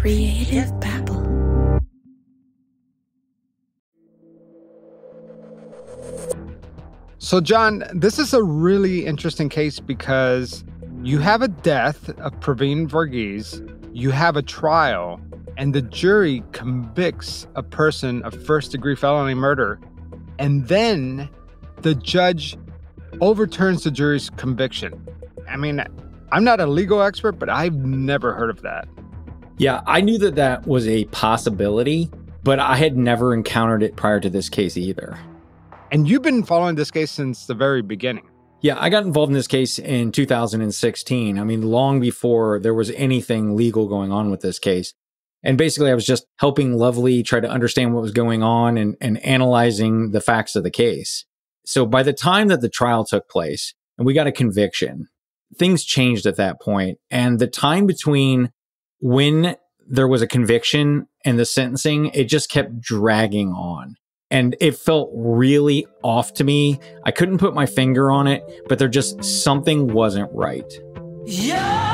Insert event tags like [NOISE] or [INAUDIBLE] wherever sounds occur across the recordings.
Creative Babble. So, John, this is a really interesting case because you have a death of Pravin Varughese, you have a trial, and the jury convicts a person of first degree felony murder. And then the judge overturns the jury's conviction. I mean, I'm not a legal expert, but I've never heard of that. Yeah, I knew that that was a possibility, but I had never encountered it prior to this case either. And you've been following this case since the very beginning. Yeah, I got involved in this case in 2016. I mean, long before there was anything legal going on with this case. And basically, I was just helping Lovely try to understand what was going on and, and analyzing the facts of the case. So by the time that the trial took place and we got a conviction, things changed at that. And the time between when there was a conviction and the sentencing, it just kept dragging on. And it felt really off to me. I couldn't put my finger on it, but there just something wasn't right. Yeah.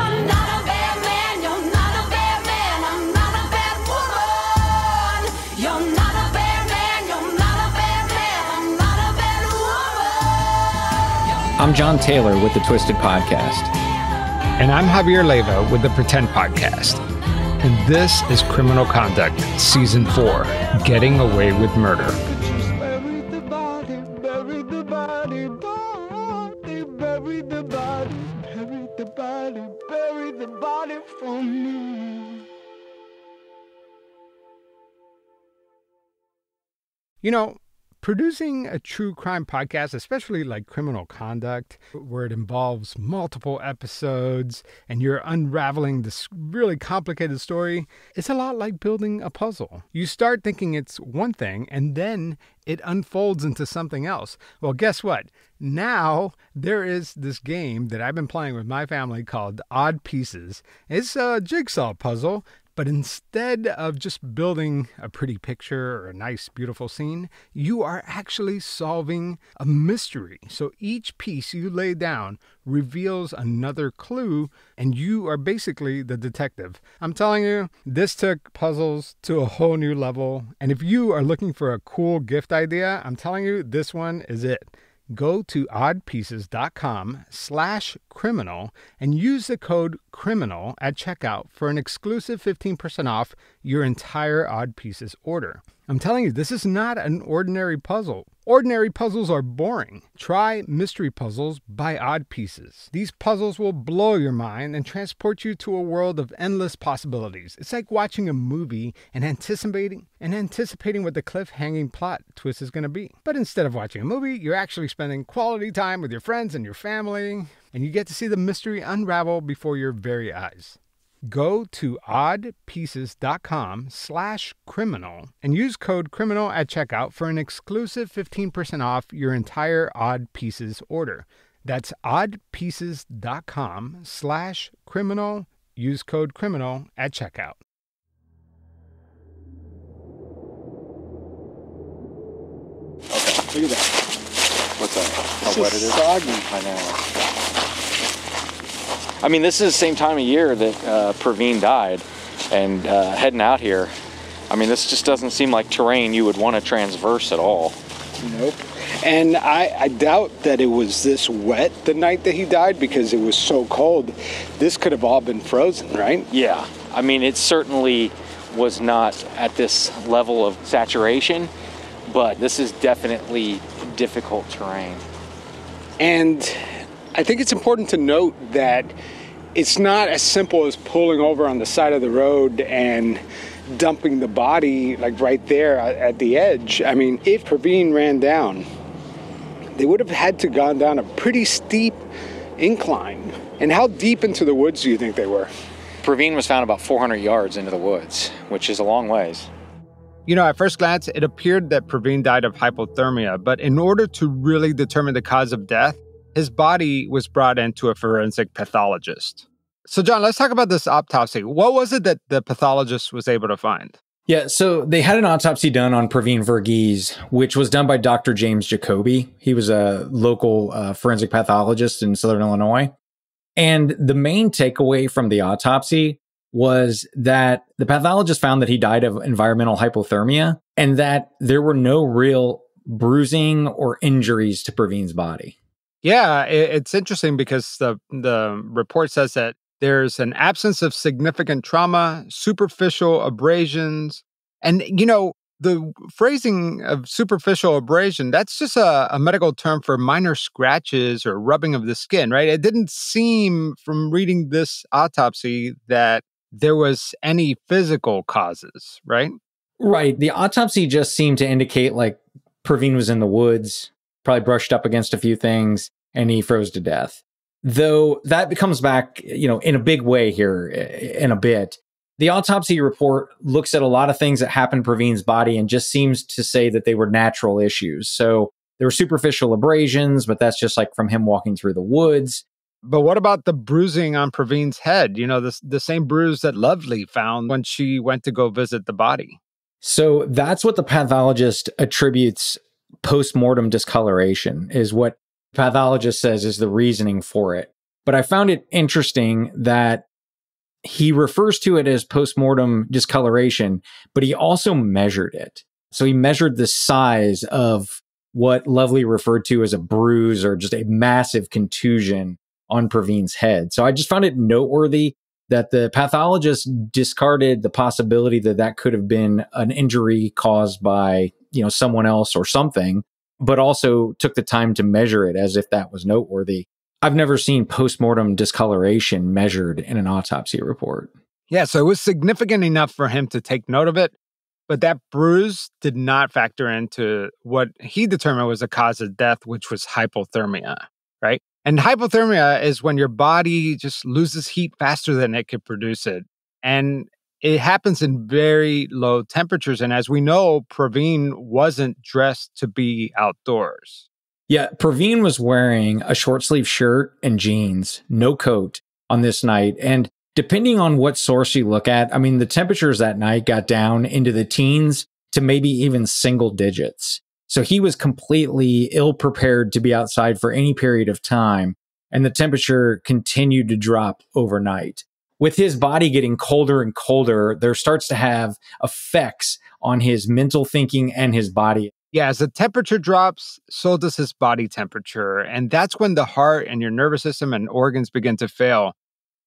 I'm John Taylor with the Twisted Podcast. And I'm Javier Leyva with the Pretend Podcast. And this is Criminal Conduct, Season 4 Getting Away with Murder. You know, Producing a true crime podcast, especially like criminal conduct, where it involves multiple episodes and you're unraveling this really complicated story, it's a lot like building a puzzle. You start thinking it's one thing and then it unfolds into something else. Well, guess what? Now there is this game that I've been playing with my family called Odd Pieces. It's a jigsaw puzzle but instead of just building a pretty picture or a nice, beautiful scene, you are actually solving a mystery. So each piece you lay down reveals another clue, and you are basically the detective. I'm telling you, this took puzzles to a whole new level. And if you are looking for a cool gift idea, I'm telling you, this one is it go to oddpieces.com slash criminal and use the code criminal at checkout for an exclusive 15% off your entire odd pieces order i'm telling you this is not an ordinary puzzle Ordinary puzzles are boring. Try Mystery Puzzles by Odd Pieces. These puzzles will blow your mind and transport you to a world of endless possibilities. It's like watching a movie and anticipating and anticipating what the cliff-hanging plot twist is going to be. But instead of watching a movie, you're actually spending quality time with your friends and your family, and you get to see the mystery unravel before your very eyes go to oddpieces.com slash criminal and use code criminal at checkout for an exclusive 15% off your entire Odd Pieces order. That's oddpieces.com slash criminal. Use code criminal at checkout. Okay, look at that. What's that? How This wet is it is? soggy. I know. I mean, this is the same time of year that uh, Pravin died, and uh, heading out here, I mean, this just doesn't seem like terrain you would want to transverse at all. Nope. And I, I doubt that it was this wet the night that he died because it was so cold. This could have all been frozen, right? Yeah, I mean, it certainly was not at this level of saturation, but this is definitely difficult terrain. And I think it's important to note that it's not as simple as pulling over on the side of the road and dumping the body like right there at the edge. I mean, if Pravin ran down, they would have had to gone down a pretty steep incline. And how deep into the woods do you think they were? Pravin was found about 400 yards into the woods, which is a long ways. You know, at first glance, it appeared that Pravin died of hypothermia, but in order to really determine the cause of death, his body was brought into a forensic pathologist. So, John, let's talk about this autopsy. What was it that the pathologist was able to find? Yeah, so they had an autopsy done on Pravin Varughese, which was done by Dr. James Jacoby. He was a local uh, forensic pathologist in Southern Illinois. And the main takeaway from the autopsy was that the pathologist found that he died of environmental hypothermia and that there were no real bruising or injuries to Pravin's body. Yeah, it's interesting because the the report says that there's an absence of significant trauma, superficial abrasions, and you know the phrasing of superficial abrasion that's just a, a, medical term for minor scratches or rubbing of the skin right? It didn't seem from reading this autopsy that there was any physical causes right? Right the autopsy just seemed to indicate like pravin was in the woods probably brushed up against a few things and he froze to death though that comes back you know in a big way here in a bit the autopsy report looks at a lot of things that happened to Pravin's body and just seems to say that they were natural issues. So there were superficial abrasions, but that's just like from him walking through the woods. But what about the bruising on Pravin's head? You know, the, the same bruise that Lovely found when she went to go visit the body. So that's what the pathologist attributes post-mortem discoloration is what pathologist says is the reasoning for it. But I found it interesting that he refers to it as postmortem discoloration, but he also measured it. So he measured the size of what Lovely referred to as a bruise or just a massive contusion on Pravin's head. So I just found it noteworthy that the pathologist discarded the possibility that that could have been an injury caused by, you know, someone else or something, but also took the time to measure it as if that was noteworthy. I've never seen postmortem discoloration measured in an autopsy report. Yeah, so it was significant enough for him to take note of it, but that bruise did not factor into what he determined was the cause of death, which was hypothermia, right? And hypothermia is when your body just loses heat faster than it could produce it. And it happens in very low temperatures. And as we know, Pravin wasn't dressed to be outdoors. Yeah, Pravin was wearing a short sleeve shirt and jeans, no coat on this night. And depending on what source you look at, I mean, the temperatures that night got down into the teens to maybe even single digits. So he was completely ill prepared to be outside for any period of time. And the temperature continued to drop overnight. With his body getting colder and colder, there starts to have effects on his mental thinking and his body. Yeah, as the temperature drops, so does his body temperature. And that's when the heart and your nervous system and organs begin to fail.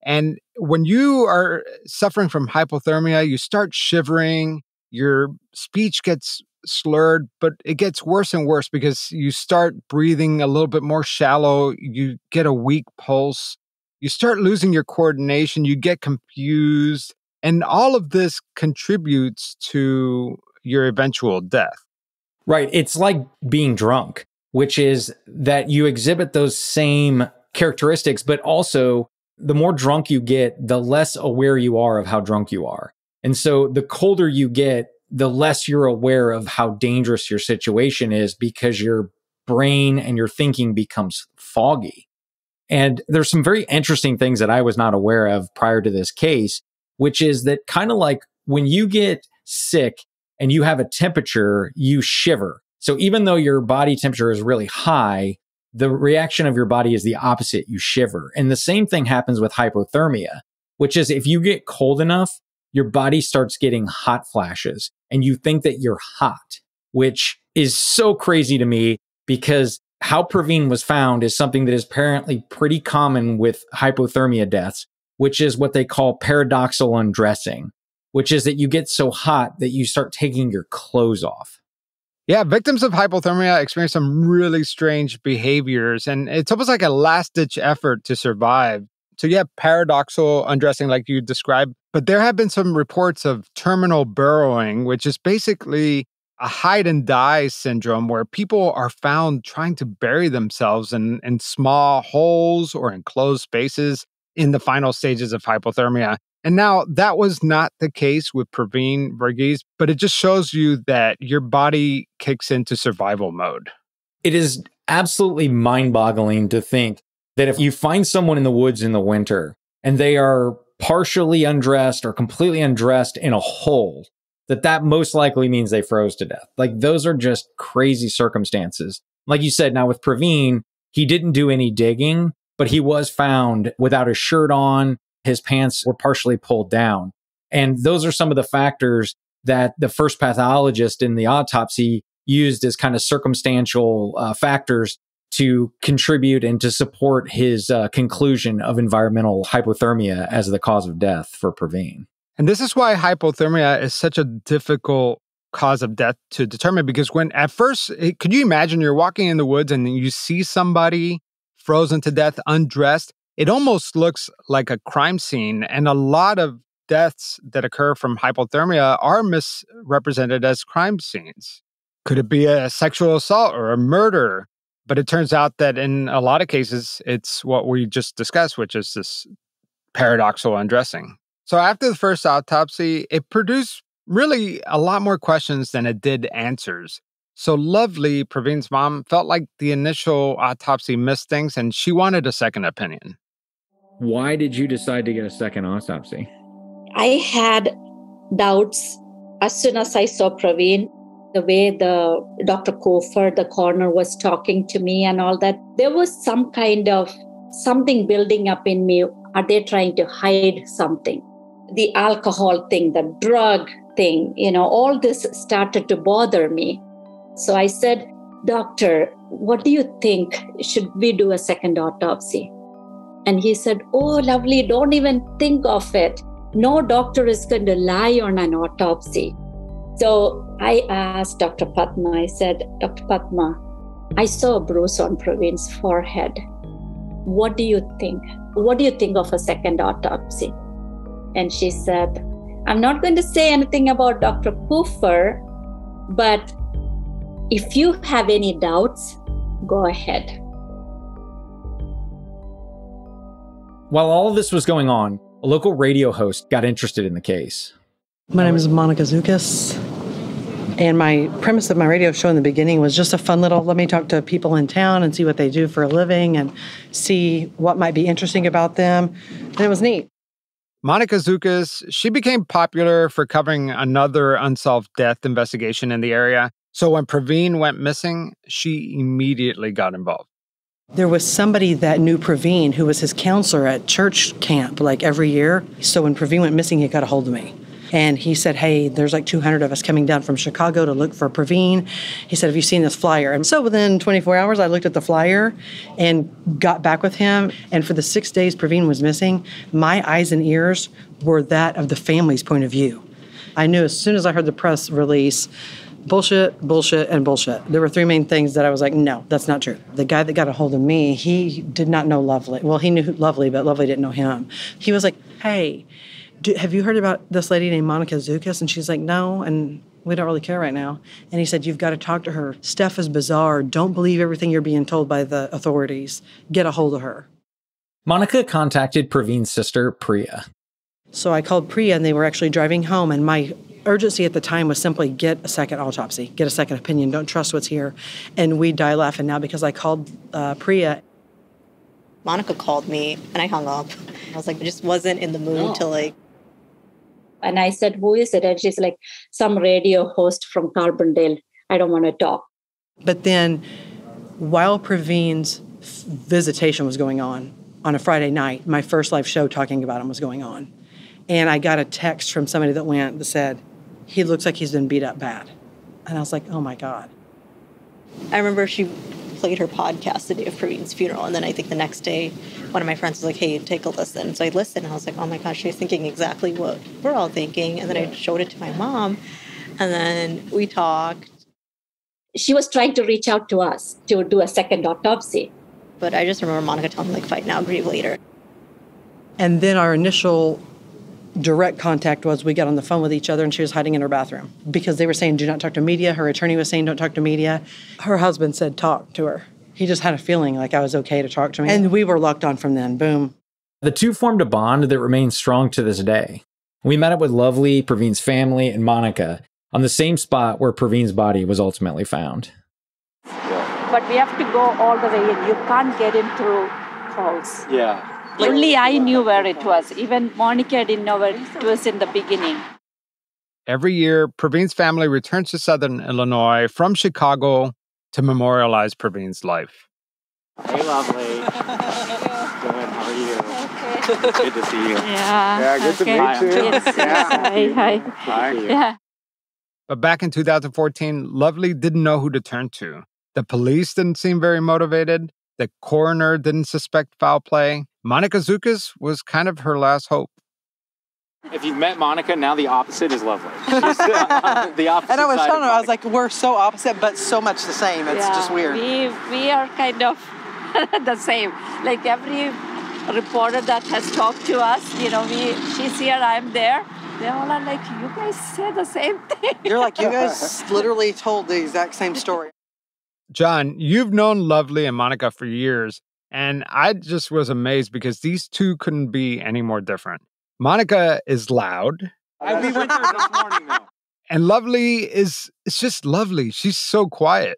And when you are suffering from hypothermia, you start shivering, your speech gets slurred, but it gets worse and worse because you start breathing a little bit more shallow, you get a weak pulse, you start losing your coordination, you get confused. And all of this contributes to your eventual death. Right. It's like being drunk, which is that you exhibit those same characteristics, but also the more drunk you get, the less aware you are of how drunk you are. And so the colder you get, the less you're aware of how dangerous your situation is because your brain and your thinking becomes foggy. And there's some very interesting things that I was not aware of prior to this case, which is that kind of like when you get sick and you have a temperature, you shiver. So even though your body temperature is really high, the reaction of your body is the opposite. You shiver. And the same thing happens with hypothermia, which is if you get cold enough, your body starts getting hot flashes and you think that you're hot, which is so crazy to me because how Pravin was found is something that is apparently pretty common with hypothermia deaths, which is what they call paradoxal undressing which is that you get so hot that you start taking your clothes off. Yeah, victims of hypothermia experience some really strange behaviors, and it's almost like a last ditch effort to survive. So, have paradoxal undressing, like you described, but there have been some reports of terminal burrowing, which is basically a hide and die syndrome where people are found trying to bury themselves in, in small holes or enclosed spaces in the final stages of hypothermia. And now that was not the case with Pravin Varughese, but it just shows you that your body kicks into survival mode. It is absolutely mind boggling to think that if you find someone in the woods in the winter and they are partially undressed or completely undressed in a hole, that that most likely means they froze to death. Like those are just crazy circumstances. Like you said, now with Pravin, he didn't do any digging, but he was found without a shirt on. His pants were partially pulled down. And those are some of the factors that the first pathologist in the autopsy used as kind of circumstantial uh, factors to contribute and to support his uh, conclusion of environmental hypothermia as the cause of death for Pravin. And this is why hypothermia is such a difficult cause of death to determine because when at first, it, could you imagine you're walking in the woods and you see somebody frozen to death, undressed? It almost looks like a crime scene. And a lot of deaths that occur from hypothermia are misrepresented as crime scenes. Could it be a sexual assault or a murder? But it turns out that in a lot of cases, it's what we just discussed, which is this paradoxical undressing. So after the first autopsy, it produced really a lot more questions than it did answers. So Lovely, Pravin's mom, felt like the initial autopsy missed things and she wanted a second opinion. Why did you decide to get a second autopsy? I had doubts as soon as I saw Pravin, the way the Dr. Kofer, the coroner, was talking to me and all that. There was some kind of something building up in me. Are they trying to hide something? The alcohol thing, the drug thing, you know, all this started to bother me. So I said, Doctor, what do you think? Should we do a second autopsy? And he said, Oh, lovely, don't even think of it. No doctor is going to lie on an autopsy. So I asked Dr. Padma, I said, Dr. Padma, I saw a bruise on Pravin's forehead. What do you think? What do you think of a second autopsy? And she said, I'm not going to say anything about Dr. Kofer, but if you have any doubts, go ahead. While all of this was going on, a local radio host got interested in the case. My name is Monica Zukas. And my premise of my radio show in the beginning was just a fun little let me talk to people in town and see what they do for a living and see what might be interesting about them. And it was neat. Monica Zukas, she became popular for covering another unsolved death investigation in the area. So when Pravin went missing, she immediately got involved. There was somebody that knew Pravin who was his counselor at church camp like every year. So when Pravin went missing, he got a hold of me. And he said, Hey, there's like 200 of us coming down from Chicago to look for Pravin. He said, Have you seen this flyer? And so within 24 hours, I looked at the flyer and got back with him. And for the six days Pravin was missing, my eyes and ears were that of the family's point of view. I knew as soon as I heard the press release, bullshit, bullshit, and bullshit. There were three main things that I was like, no, that's not true. The guy that got a hold of me, he did not know Lovely. Well, he knew Lovely, but Lovely didn't know him. He was like, hey, do, have you heard about this lady named Monica Zukas? And she's like, no. And we don't really care right now. And he said, You've got to talk to her. Steph is bizarre. Don't believe everything you're being told by the authorities. Get a hold of her. Monica contacted Pravin's sister, Priya. So I called Priya and they were actually driving home. And my urgency at the time was simply get a second autopsy, get a second opinion, don't trust what's here. And we die laughing now because I called uh, Priya. Monica called me and I hung up. I was like, I just wasn't in the mood no. to like. And I said, Who is it? And she's like, Some radio host from Carbondale. I don't want to talk. But then while Pravin's visitation was going on on a Friday night, my first live show talking about him was going on. And I got a text from somebody that went that said, he looks like he's been beat up bad. And I was like, oh my God. I remember she played her podcast the day of Pravin's funeral. And then I think the next day, one of my friends was like, hey, take a listen. So I listened and I was like, oh my gosh, she's thinking exactly what we're all thinking. And then I showed it to my mom. And then we talked. She was trying to reach out to us to do a second autopsy. But I just remember Monica telling me, like, fight now, grieve later. And then our initial direct contact was we got on the phone with each other and she was hiding in her bathroom because they were saying do not talk to media. Her attorney was saying don't talk to media. Her husband said talk to her. He just had a feeling like i was okay to talk to me. And we were locked on from then. Boom. The two formed a bond that remains strong to this day. We met up with lovely pravin's family and monica on the same spot where pravin's body was ultimately found. But we have to go all the way in you can't get in through calls. Yeah only I knew where it was. Even Monica didn't know where it was in the beginning. Every year, Pravin's family returns to Southern Illinois from Chicago to memorialize Pravin's life. Hey, lovely. [LAUGHS] Good How are you? Okay. Good to see you. Yeah. Yeah, good to okay. meet you. Yes. Yeah. Hi. Hi. Hi. Yeah. But back in 2014, Lovely didn't know who to turn to. The police didn't seem very motivated. The coroner didn't suspect foul play. Monica Zukas was kind of her last hope. If you've met Monica, now the opposite is lovely. She's the, uh, [LAUGHS] the opposite. And I was telling her, I was like, we're so opposite, but so much the same. It's just weird. We we are kind of [LAUGHS] the same. Like every reporter that has talked to us, you know, we she's here, I'm there. They all are like, you guys say the same [LAUGHS] thing. You're like, you guys literally told the exact same story. John, you've known Lovely and Monica for years, and I just was amazed because these two couldn't be any more different. Monica is loud, I, we went there this morning though. and Lovely is it's just lovely. She's so quiet.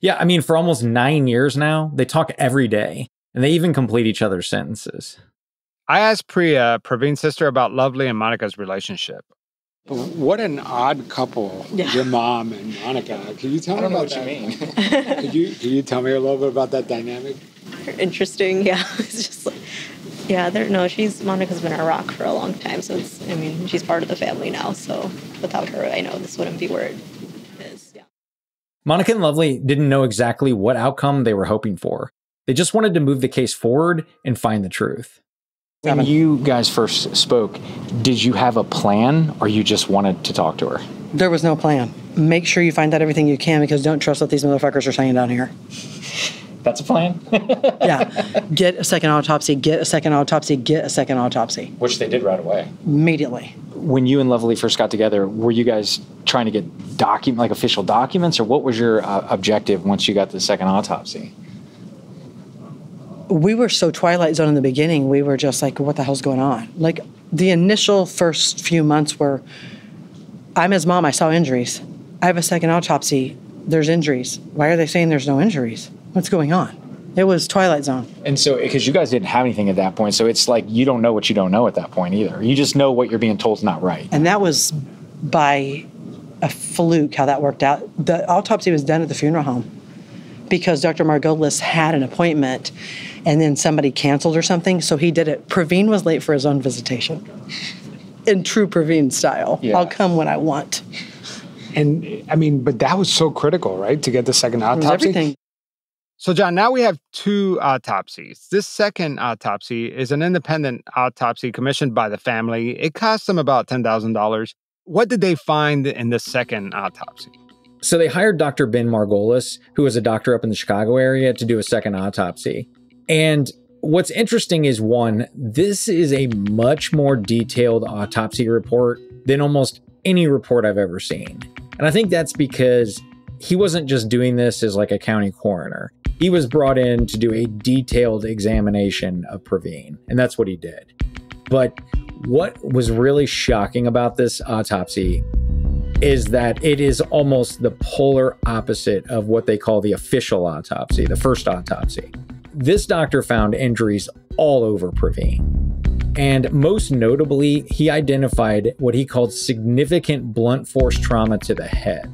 Yeah, I mean, for almost nine years now, they talk every day and they even complete each other's sentences. I asked Priya, Pravin's sister, about Lovely and Monica's relationship. But what an odd couple, Yeah. your mom and Monica. Can you tell I me don't know about what you that? mean. [LAUGHS] Could you can you tell me a little bit about that dynamic? Interesting. [LAUGHS] Yeah. It's just like, yeah, there, no, she's, Monica's been our rock for a long time. So it's, I mean, she's part of the family now. So without her, I know this wouldn't be where it is. Yeah. Monica and Lovely didn't know exactly what outcome they were hoping for. They just wanted to move the case forward and find the truth. When you guys first spoke, did you have a plan or you just wanted to talk to her? There was no plan. Make sure you find out everything you can because don't trust what these motherfuckers are saying down here. That's a plan. [LAUGHS] Yeah. get a second autopsy, get a second autopsy, get a second autopsy Which they did right away. immediately. When you and Lovely first got together, were you guys trying to get document like official documents, or what was your uh, objective once you got the second autopsy? We were so twilight zone in the beginning we were just like what the hell's going on? Like the initial first few months were i'm his mom i saw injuries. I have a second autopsy there's injuries. Why are they saying there's no injuries? What's going on? It was twilight zone. And so, because you guys didn't have anything at that point, so it's like you don't know what you don't know at that point either. You just know what you're being told is not right. and that was by a fluke how that worked out. The autopsy was done at the funeral home because dr margolis had an appointment and then somebody canceled or something so he did it pravin was late for his own visitation in true pravin style Yeah. i'll come when i want And I mean, but that was so critical, right? To get the second autopsy. everything So, John, now we have two autopsies. This second autopsy is an independent autopsy commissioned by the family. It cost them about $10,000. What did they find in the second autopsy? So they hired Dr. Ben Margolis, who was a doctor up in the Chicago area, to do a second autopsy. And what's interesting is one, this is a much more detailed autopsy report than almost any report I've ever seen. And I think that's because he wasn't just doing this as like a county coroner. He was brought in to do a detailed examination of Pravin, and that's what he did. But what was really shocking about this autopsy is that it is almost the polar opposite of what they call the official autopsy, the first autopsy. This doctor found injuries all over Pravin. And most notably, he identified what he called significant blunt force trauma to the head.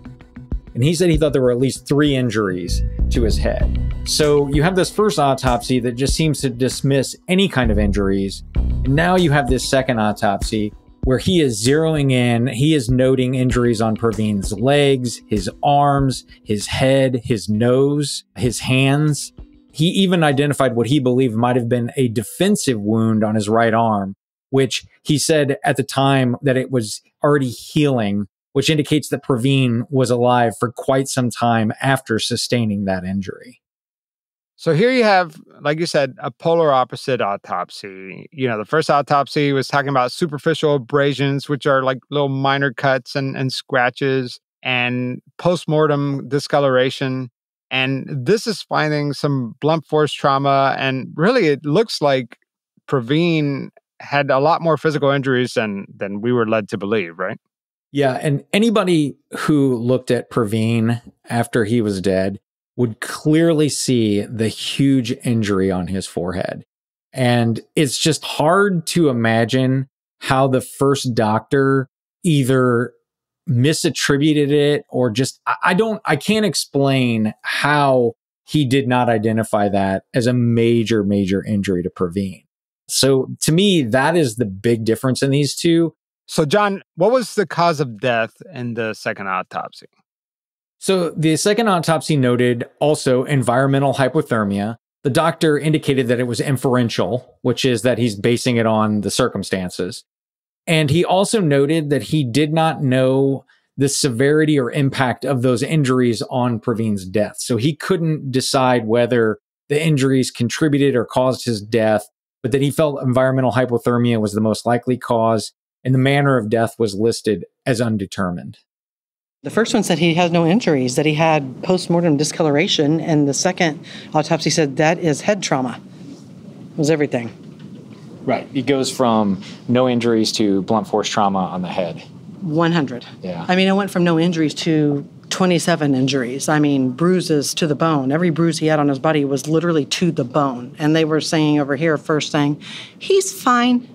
And he said he thought there were at least three injuries to his head. So you have this first autopsy that just seems to dismiss any kind of injuries. And now you have this second autopsy where he is zeroing in, he is noting injuries on Pravin's legs, his arms, his head, his nose, his hands. He even identified what he believed might have been a defensive wound on his right arm, which he said at the time that it was already healing, which indicates that Pravin was alive for quite some time after sustaining that injury. So here you have, like you said, a polar opposite autopsy. You know, the first autopsy was talking about superficial abrasions, which are like little minor cuts and, and scratches, and postmortem discoloration. And this is finding some blunt force trauma. And really, it looks like Pravin had a lot more physical injuries than than we were led to believe, right? Yeah, and anybody who looked at Pravin after he was dead would clearly see the huge injury on his forehead. And it's just hard to imagine how the first doctor either misattributed it or just, I don't, I can't explain how he did not identify that as a major, major injury to Pravin. So to me, that is the big difference in these two. So, John, what was the cause of death in the second autopsy? So the second autopsy noted also environmental hypothermia. The doctor indicated that it was inferential, which is that he's basing it on the circumstances. And he also noted that he did not know the severity or impact of those injuries on Pravin's death. So he couldn't decide whether the injuries contributed or caused his death, but that he felt environmental hypothermia was the most likely cause, and the manner of death was listed as undetermined. The first one said he has no injuries, that he had post-mortem discoloration, and the second autopsy said that is head trauma. It was everything. Right. It goes from no injuries to blunt force trauma on the head. 100. Yeah. I mean, I went from no injuries to 27 injuries. I mean, bruises to the bone. Every bruise he had on his body was literally to the bone. And they were saying over here, first saying, he's fine.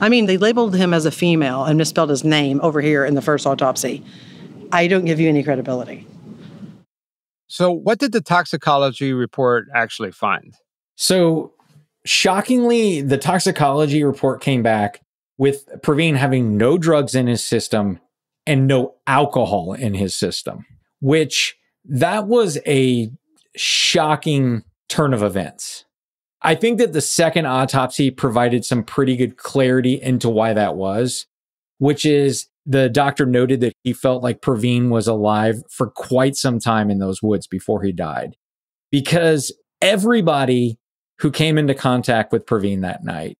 I mean, they labeled him as a female and misspelled his name over here in the first autopsy. I don't give you any credibility. So, what did the toxicology report actually find? So, shockingly, the toxicology report came back with Pravin having no drugs in his system and no alcohol in his system, which that was a shocking turn of events. I think that the second autopsy provided some pretty good clarity into why that was, which is the doctor noted that he felt like Pravin was alive for quite some time in those woods before he died. Because everybody who came into contact with Pravin that night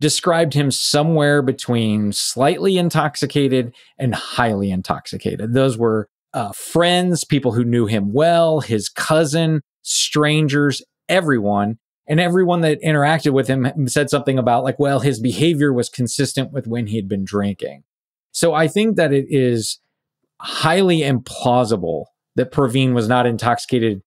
described him somewhere between slightly intoxicated and highly intoxicated. Those were uh, friends, people who knew him well, his cousin, strangers, everyone. And everyone that interacted with him said something about, like, well, his behavior was consistent with when he had been drinking. So I think that it is highly implausible that Pravin was not intoxicated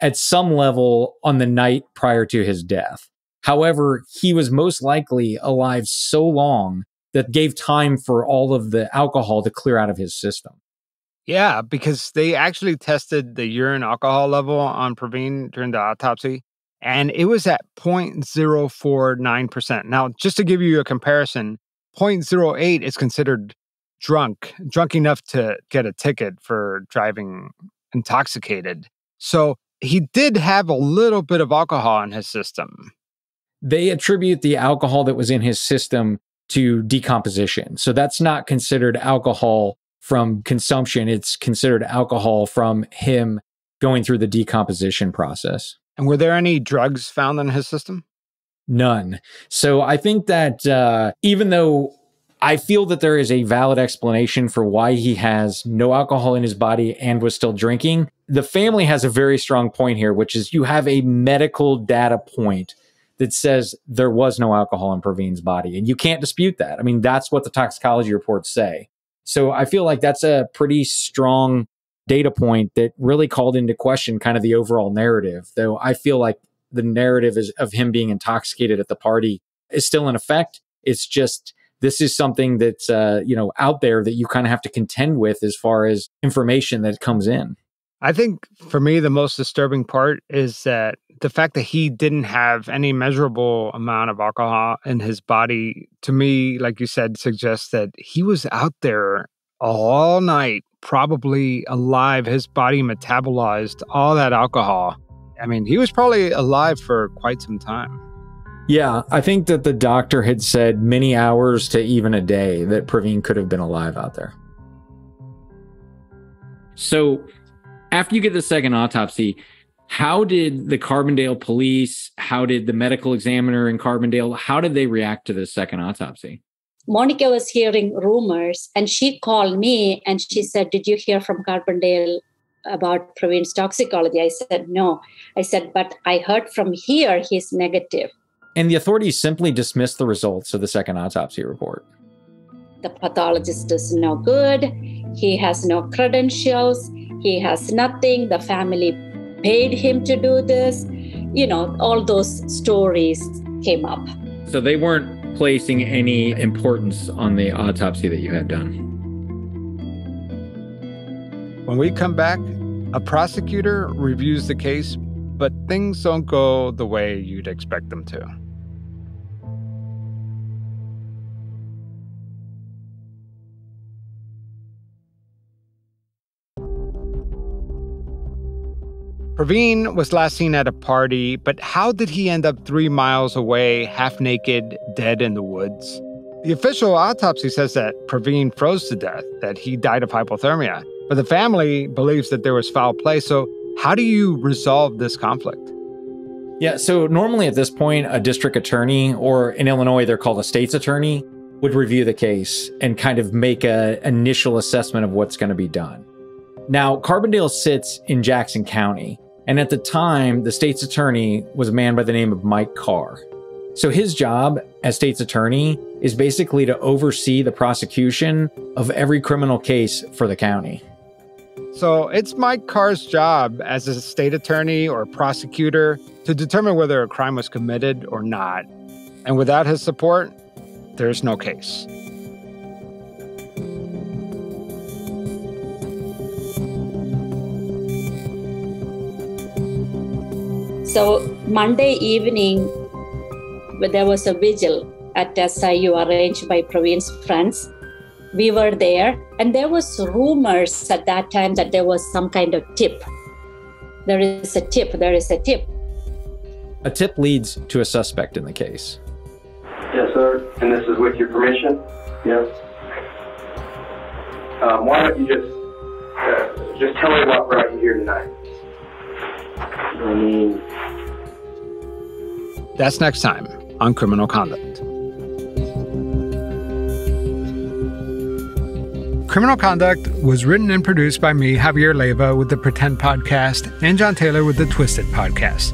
at some level on the night prior to his death. However, he was most likely alive so long that gave time for all of the alcohol to clear out of his system. Yeah, because they actually tested the urine alcohol level on Pravin during the autopsy, and it was at 0.049%. Now, just to give you a comparison, 0.08 is considered drunk, drunk enough to get a ticket for driving intoxicated. So he did have a little bit of alcohol in his system. They attribute the alcohol that was in his system to decomposition. So that's not considered alcohol from consumption, it's considered alcohol from him going through the decomposition process. And were there any drugs found in his system? None. So I think that uh, even though I feel that there is a valid explanation for why he has no alcohol in his body and was still drinking. The family has a very strong point here, which is you have a medical data point that says there was no alcohol in Pravin's body. And you can't dispute that. I mean, that's what the toxicology reports say. So I feel like that's a pretty strong data point that really called into question kind of the overall narrative. Though I feel like the narrative is of him being intoxicated at the party is still in effect. It's just this is something that's uh, you know out there that you kind of have to contend with as far as information that comes in. I think for me the most disturbing part is that the fact that he didn't have any measurable amount of alcohol in his body to me like you said suggests that he was out there all night probably alive his body metabolized all that alcohol. I mean, he was probably alive for quite some time. Yeah, I think that the doctor had said many hours to even a day that Pravin could have been alive out there. So, after you get the second autopsy, how did the Carbondale police, how did the medical examiner in Carbondale, how did they react to the second autopsy? Monica was hearing rumors and she called me and she said, Did you hear from Carbondale about Pravin's toxicology? I said, No. I said, But I heard from here he's negative. And the authorities simply dismissed the results of the second autopsy report. The pathologist is no good. He has no credentials. He has nothing. The family paid him to do this. You know, all those stories came up. So they weren't placing any importance on the autopsy that you had done. When we come back, a prosecutor reviews the case, but things don't go the way you'd expect them to. Pravin was last seen at a party, but how did he end up three miles away, half naked, dead in the woods? The official autopsy says that Pravin froze to death, that he died of hypothermia. But the family believes that there was foul play. So, how do you resolve this conflict? Yeah, so normally at this point, a district attorney, or in Illinois, they're called a state's attorney, would review the case and kind of make an initial assessment of what's going to be done. Now, Carbondale sits in Jackson County, and at the time, the state's attorney was a man by the name of Mike Carr. So his job as state's attorney is basically to oversee the prosecution of every criminal case for the county. So it's Mike Carr's job as a state attorney or prosecutor to determine whether a crime was committed or not. And without his support, there's no case. So Monday evening, there was a vigil at SIU arranged by Pravin's friends. We were there, and there was rumors at that time that there was some kind of tip. There is a tip. There is a tip. A tip leads to a suspect in the case. Yes, sir. And this is with your permission? Yes. Um, why don't you just uh, just tell me what brought you here tonight? That's next time on Criminal Conduct. Criminal Conduct was written and produced by me, Javier Leyva, with the Pretend Podcast, and John Taylor with the Twisted Podcast.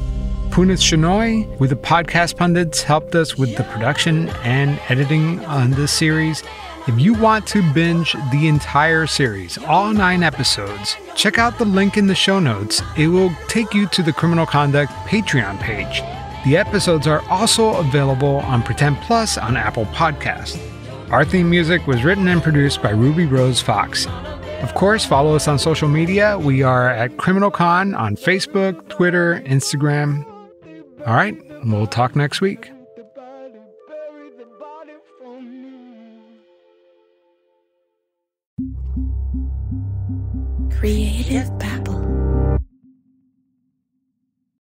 Punith Shenoy with the Podcast Pundits helped us with the production and editing on this series. If you want to binge the entire series, all nine episodes, check out the link in the show notes. It will take you to the Criminal Conduct Patreon page. The episodes are also available on Pretend Plus on Apple Podcast. Our theme music was written and produced by Ruby Rose Fox. Of course, follow us on social media. We are at Criminal Con on Facebook, Twitter, Instagram. All right, we'll talk next week. Creative Babble.